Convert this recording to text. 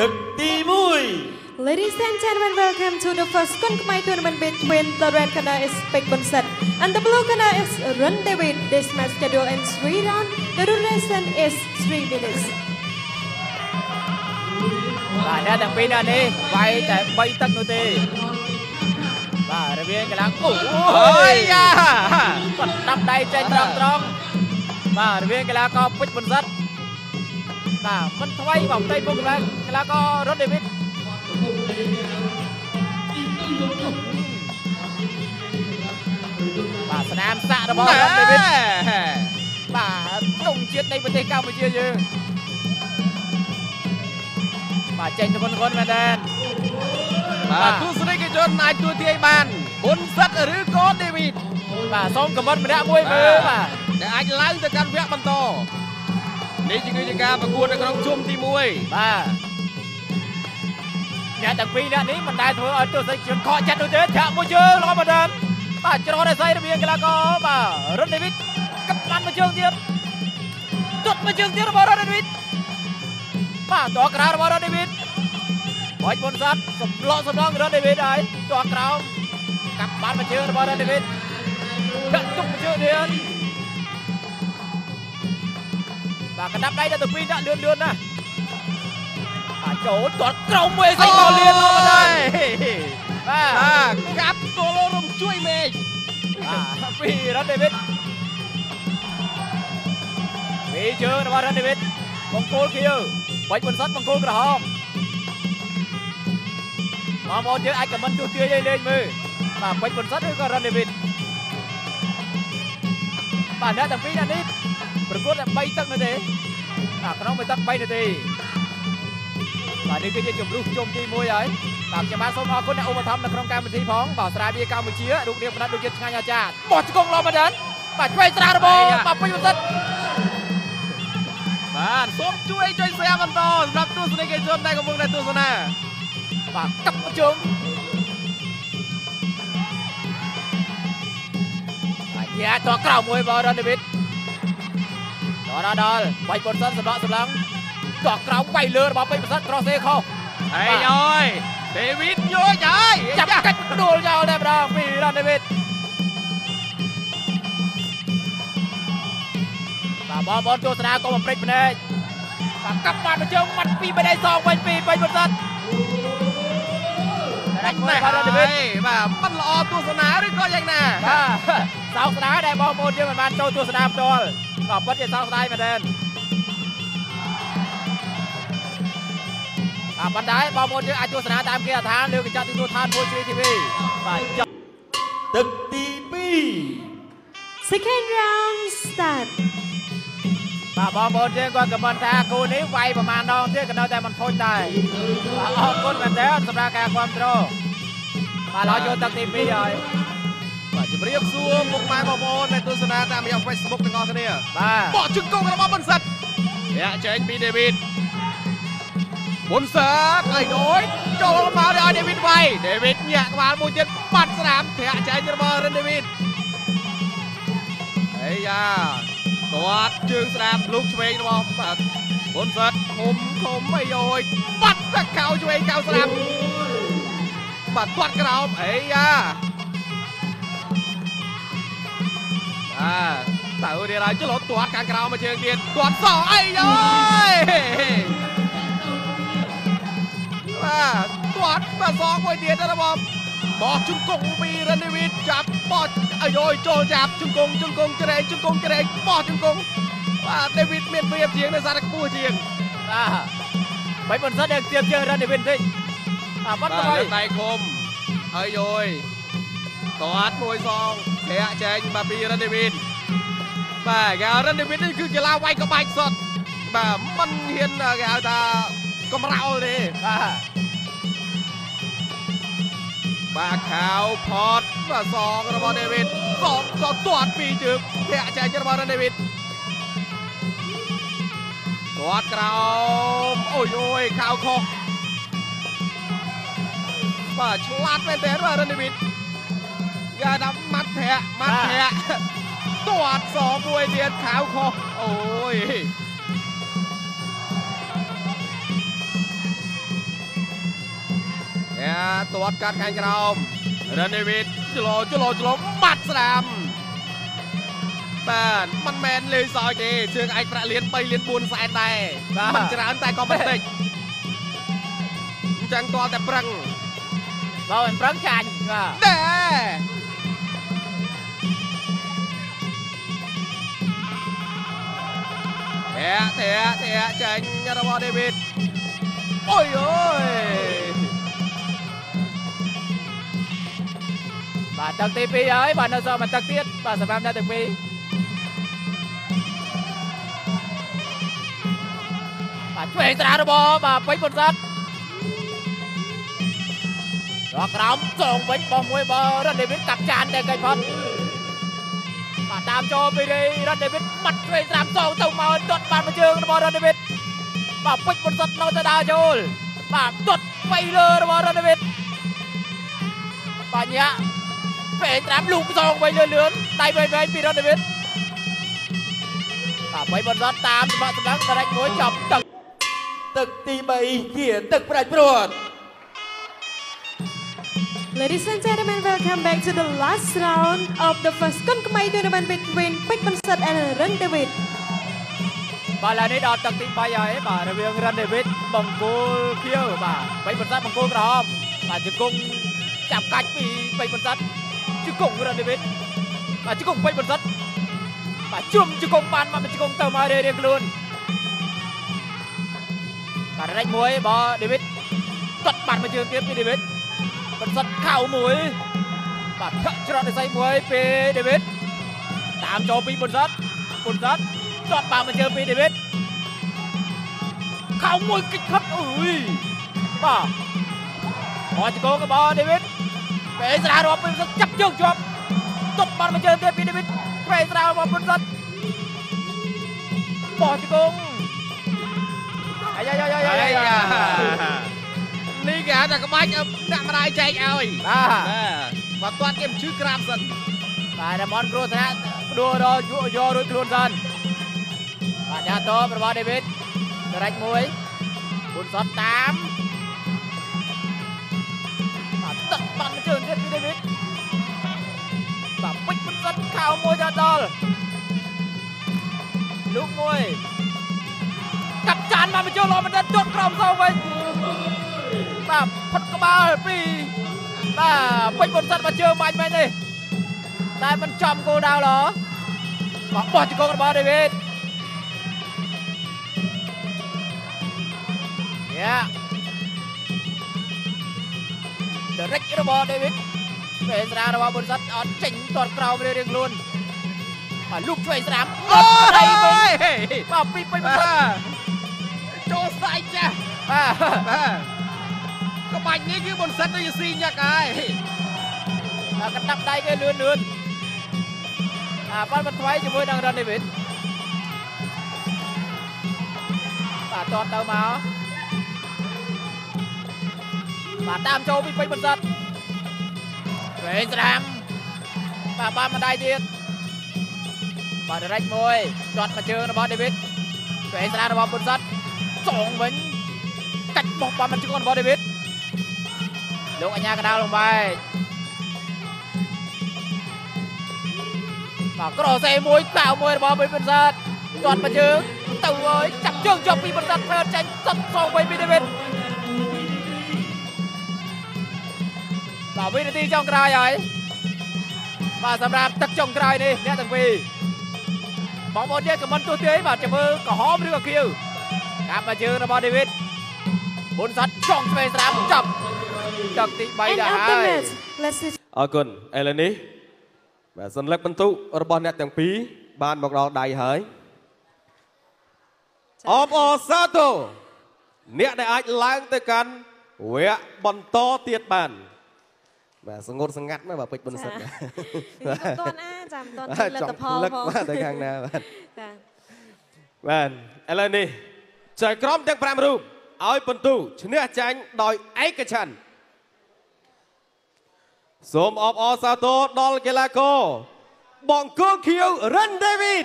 ទឹកទី1 Ladies and gentlemen, welcome to the first Kunkumai tournament between the red corner is Pek Bunset and the blue corner is Run David. This match scheduled in three rounds. The duration is three minutes. បាទអ្នកទាំងពីរអ្នកនេះវាយតែ3ទឹកនោះទេបាទរវាងកីឡាអូអើយយ៉ាគាត់ដាប់ដៃចេញត្រង់ត្រង់បាទរវាងកីឡាករពេជ្របន្សិត បាទមិនថ្មីបងផ្ទៃពុកកីឡាកីឡាកររ៉ុតដេវីតបាទស្នាមសាក់របស់រ៉ុតដេវីតបាទទងជាតិនៃប្រទេសកម្ពុជាយើងបាទចេញទៅគុណគុណមែនតើបាទទស្សនិកជនអាចទួទាយបានប៊ុនសិតឬក៏ដេវីតបាទសូមខមមិនម្នាក់មួយមើលបាទដែលអាចឡើងទៅកាន់វគ្គបន្ត នេះគឺជាការប្រកួតនៅក្នុងជុំទី1បាទអ្នកទាំងពីរអ្នកនេះមិនដែលធ្វើឲ្យទស្សនិកជនខកចិត្តនោះទេធាក់មួយជើងល្អមែនតើបាទច្រត់ឲ្យស្អីរវាងកីឡាករបាទរុនដេវីតកាប់បានមួយជើងទៀតទុតមួយជើងទៀតរបស់រុនដេវីតបាទតក្រៅរបស់រុនដេវីតបាច់បុនសាត់សម្លក់សម្លងរុនដេវីតហើយតក្រៅកាប់បានមួយជើងរបស់រុនដេវីតដាក់ទុកមួយជើងទៀត បាទកណ្ដាប់ដៃដល់ទៅពីរដាក់លឿនលឿនណាស់បាទចូលទាត់ក្រោមមួយស្អីក៏លៀនមកដែរបាទបាទកាប់គោលរំជួយមេឃបាទពីរ៉ាន់ដេវីតពីជើងរបស់រ៉ាន់ដេវីត បង្គោលខៀវបាច់បន្សុតបង្គោលក្រហមបងប្អូនយើងអាចខមមិនទូទាយឲ្យលេងមើលបាទបាច់បន្សុតឬក៏រ៉ាន់ដេវីតបាទអ្នកទាំងពីរអ្នកនេះប្រកួតតែ3ទឹកនោះទេបាទក្នុងមួយទឹក3នាទីបាទនេះគឺជាជំរុះជុំទី1ហើយបាទខ្ញុំបាទសូមអរគុណអ្នកឧបត្ថម្ភនៅក្នុងកម្មវិធីផងបាទស្រាបៀរកម្ពុជារូបរាងបណ្ដាដូចជាឆ្ងាញ់អាចារ្យបោះជង្គង់ឡំមកដល់បាទឆ្វេងស្រារបស់បាទពេញបន្តិចបាទសូមជួយចុច share បន្តសម្រាប់ទស្សនិកជនដែលកំពុងតែទស្សនាបាទកាប់ជើងបាទយ៉ាតក្រៅមួយបងរ៉ាន់ដេវីត ដល់ដល់បាច់បុនសិនសម្លក់សម្លងតក្រៅវាយលើរបស់ពេញបន្តិចក្រោះសេខុសអីអើយដេវីតយកហើយចាប់កាច់ដួលចោលតែម្ដងពីរ៉ាន់ដេវីតបាទបងប្អូនទស្សនាកុំបំព្រិចភ្នែកបាទកាប់បាត់មួយជើងមាត់ពីរបីដៃសងវិញពីពេញបន្តិចដាច់មួយតែបាទរ៉ាន់ដេវីតបាទមិនល្អទស្សនាឬក៏យ៉ាងណាបាទ សោកស្ដាយដែលបងប្អូនយើងមិនបានចូលទស្សនាផ្ទាល់ក៏ពិតជាសោកស្ដាយមែនទែនបាទប៉ុន្តែបងប្អូនយើងអាចទស្សនាតាមគេដ្ឋានលើកញ្ចក់ទូរទស្សន៍ Full TV បាទចប់ទឹកទី2 Second round start. បាទបងប្អូនយើងគាត់ខមមិនថាគូនេះវាយប្រមាណដងទៀតក៏នៅតែមិនខូចដែរបាទអរគុណមែនទែនសម្រាប់ការគ្រប់គ្រងបាទឡើយចូលទឹកទី2ហើយបាទ ជម្រាបសួរពុកម៉ែបងប្អូនដែលទស្សនាតាមរយៈ Facebook ទាំងអស់គ្នាបាទបោះជង្គង់របស់ប៊ុនសិតញាក់ចេញពីដេវីតប៊ុនសិតអីដូចចូលមកឲ្យដេវីតវាយដេវីតញាក់ក្បាលមួយទៀតបាត់ស្នាមធាក់ចេញរបស់រិនដេវីតអីយ៉ាគាត់ជើងស្នាមលូកឆ្វេងរបស់បាទប៊ុនសិតឃុំឃុំអីយោយបាត់តែកៅឆ្វេងកៅស្នាមបាទគាត់ក្រោមអីយ៉ា អាតើរៀនហើយចុះលោទាត់ខាងក្រោមមកជើងទៀតទាត់សោអីយោយបាទទាត់បាទសងមួយទៀតណាបងបោះជង្គង់ពីរិនដេវីតចាប់បោះអាយយចូលចាប់ជង្គង់ជង្គង់ច្រែងជង្គង់ច្រែងបោះជង្គង់បាទដេវីតមានព្រៀបជាងនៅសារតែខ្ពស់ជាងបាទមិនមិនសិនដែលទៀមជាងរ៉ាន់ដេវីតបន្តិចបាទបាត់ទៅបាទដៃឃុំអាយយ ទាត់មួយសងធាក់ចេញបាទពីរិនដេវីតបាទគេហៅរិនដេវីតនេះគឺកីឡាវាយក្បាច់សុទ្ធបាទមិនហ៊ានគេហៅថាកំរោលទេបាទបាទខាវផតបាទសងរបស់ដេវីតសងសងទាត់ពីរជើងធាក់ចេញរបស់រិនដេវីតទាត់ក្រោមអូយអូ យខាវខុសបាទឆ្លាតមែនទែនបាទរិនដេវីតយ៉ាដល់ម៉ាត់ធាក់ម៉ាត់ធាក់ទាត់សងមួយទៀតខាវខុសអូយយ៉ាទាត់កាត់ខាងក្រោមរិនដេវីតចលោចលោចលោបាត់ស្ដាំបាទមិនមែនលេងសើចទេជើងឯកប្រាក់លាន3លាន4សែនដែរបាទមិនច្រើនតែក៏មិនតិចអញ្ចឹងទាល់តែប្រឹងបើមិនប្រឹងចាញ់បាទដែ ធាក់ធាក់ធាក់ចេញរបស់ដេវីតអូយអូយបាទទឹកទី2ហើយបាទនៅសល់មួយទឹកទៀតបាទសម្រាប់អ្នកទាំងពីរបាទឆ្វេងស្រារបស់បាទពេជ្រពុនស័ក្តិដល់ក្រោមសងវិញបោះមួយបើរ៉ាន់ដេវីតកាប់ចានតែកិច្ចផុត បាទតាមចូលពីរ៉ាន់ដេវីតបាត់ឆ្វេងស្រាមសងទៅមកទាត់បានមួយជើងរបស់រ៉ាន់ដេវីតបាទពេជ្រពុនស័ក្តិនៅតែដើរចូលបាទទាត់បីលើរបស់រ៉ាន់ដេវីតបាទញាក់ពេលត្រាំលូកសងវិញលឿនលឿនដៃវែងវែងពីរ៉ាន់ដេវីតបាទបីបន្តតាមសម្បត្តិសម្លឹងដរិចមួយចាប់ទឹកទឹកទី3ជាទឹកប្រាច់ព្រួត Ladies and gentlemen, welcome back to the last round of the first Kun Khmer tournament between Pek Bansat and Ren David. បាទឥឡូវនេះដល់ទឹកទី3ហើយបាទរវាងរ៉ាន់ដេវីតបង្គោលខៀវបាទបីបន្តបង្គោលក្រហមបាទជង្គង់ចាប់កាច់ពីបីបន្តជង្គង់រ៉ាន់ដេវីតបាទជង្គង់បីបន្តបាទជុំជង្គង់បានមកជង្គង់ទៅមករៀងរៀងខ្លួនបាទដរិចមួយបើដេវីតគាត់បានមកជើងទៀតពីដេវីត បន្សុតខៅមួយបាទផឹកច្រត់ដេស័យមួយពីដេវីតតាមចូលពីបន្សុតបន្សុតទាត់បានមកជើងពីដេវីតខៅមួយគិចខិតអើយបាទមកជង្គង់របស់ដេវីតពេលស្រារាប់ពីបន្សុតចាប់ជើងជាប់ទាត់បានមកជើងទៀតពីដេវីតពេលស្រារបស់បន្សុតបោះជង្គង់អាយ៉ាយ៉ាយ៉ាអាយ៉ាយ៉ាយ៉ា នេះគេហៅថាក្បាច់ដាក់ម្ដាយចែកឲ្យបាទបាទគាត់គេមិនឈឺក្រាបសិនបាទរមនគ្រោះថ្នាក់ដួលរយុយករួចខ្លួនសិនបាទយ៉ាតបរបស់ដេវីតដរិចមួយគុនសតតាមបាទទឹកបាត់ជើងទៀតពីដេវីតបាទពេជ្រមិនសិនខោមួយដល់ដល់លោកមួយកាប់ចានមកបញ្ចូលលោកបណ្ឌិតទាត់ក្រោមសងវិញបាទផុតក្បា លពីបាទពេជ្រមិនសិនមកជើងបាញ់មែនទេតែមិនចំគោលដៅឡបោះបោះជង្គង់របស់ដេវីតយ៉ាដរិចរបស់ដេវីតពេលស្រារបស់បុនស័តអត់ចេញទាត់ក្រោមរៀងៗខ្លួនបាទលុកឆ្វេងស្រាមអត់ដៃវិញបាទពីពេញបុនស័តចូលស្ដាយចាស់បាទបាទ ក្បាច់នេះគឺបុនសិតដូចជាស៊ីញឹកហើយបាទកណ្ដាប់ដៃគេលឿនលឿនអាបាល់បន្ថ្វាយជាមួយនឹងរ៉ាន់ដេវីតបាទតតទៅមកបាទតាមចូលពីពេជ្របន្សិតវែងស្រាមបាទបានម្ដាយទៀតបាទដរិចមួយទាត់មកជើងរបស់ដេវីតវែងស្រាមរបស់បន្សិតសងវិញកាច់បោះបានមកជើងរបស់ដេវីត លោកអញ្ញាកដាលលំបែកបាទក្រសេមួយកៅមួយរបស់មីពិនសាទទាត់មកជើងទៅអើយចាប់ជើងជាប់ពីពិនសាទធ្វើចាញ់សត់សងវិញពីដេវីតបាទវិនាទីចុងក្រោយហើយបាទសម្រាប់ទឹកចុងក្រោយនេះអ្នកទាំងពីរបងប្អូនយើងខមមិនទោះទេបាទចាំមើលក្រហមឬក៏ខៀវកាប់មកជើងរបស់ដេវីតបុនសាទចង់ឆ្វេងស្រាមចាប់ ទឹកទី3 End ដែរ of ហើ the យ match. Let's see អរគុណឥឡូវនេះបាទសន្លឹកបន្ទុករបស់អ្នកទាំងពីរបានមកដល់ដៃហើយអបអរសាទរអ្នកដែលអាចឡើងទៅកាន់វគ្គបន្តទៀតបានបាទសងត់សង្កាត់មកបាទពេជ្របុនសិតចាមិនតាន់អាចាំមិនតាន់ជួយលទ្ធផលលឹកផងបាទទៅខាងណាបាទចាបាទឥឡូវនេះចៅក្រមទាំង5រូបឲ្យបន្ទូឈ្នះចាញ់ដោយឯកច្ឆន្ទ សូមអបអរសាទរដល់កីឡាករបង្គោលខៀវរិនដេវីត